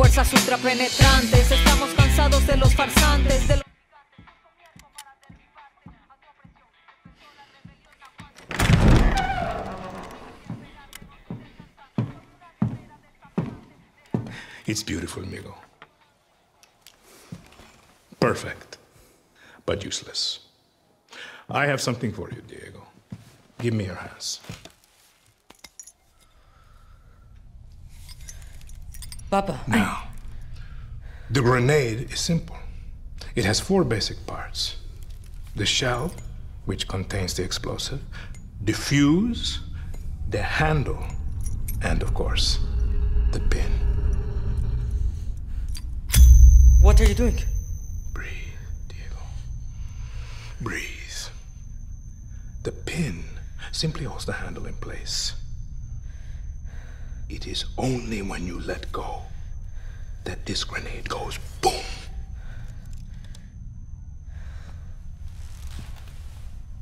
fuerzas ultrapenetrantes. Estamos cansados de los farsantes, de los It's beautiful, Migo. Perfect, but useless. I have something for you, Diego. Give me your hands. Papa, Now, the grenade is simple. It has four basic parts the shell, which contains the explosive, the fuse, the handle, and of course, the pin. what are you doing? Breathe, Diego. Breathe. The pin simply holds the handle in place. It is only when you let go that this grenade goes boom.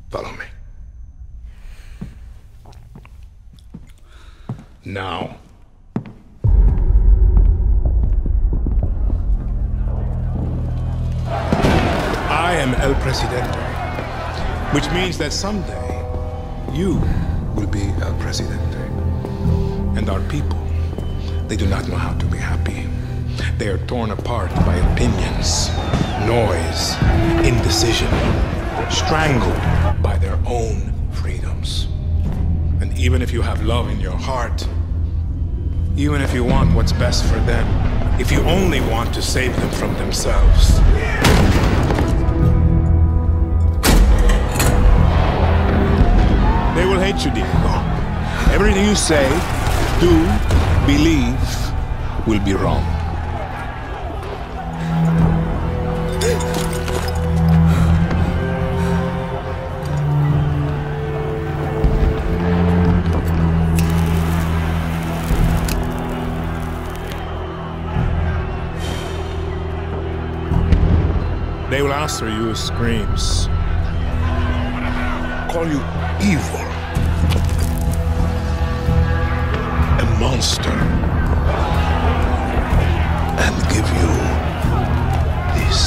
Follow me. Now, I am El Presidente, which means that someday you will be El Presidente. And our people, they do not know how to be happy. They are torn apart by opinions, noise, indecision, strangled by their own freedoms. And even if you have love in your heart, even if you want what's best for them, if you only want to save them from themselves, they will hate you, Diego. Everything you say, do, believe will be wrong. They will answer you with screams. Call you evil. Monster. And give you this.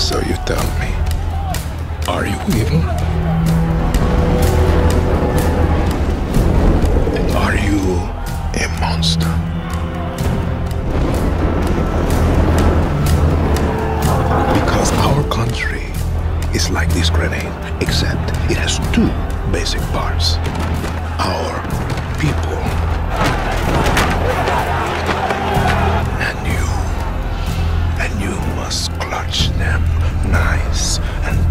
So you tell me, are you evil? Are you a monster? Because our country is like this grenade, except it has two basic parts. Our people. And you. And you must clutch them nice and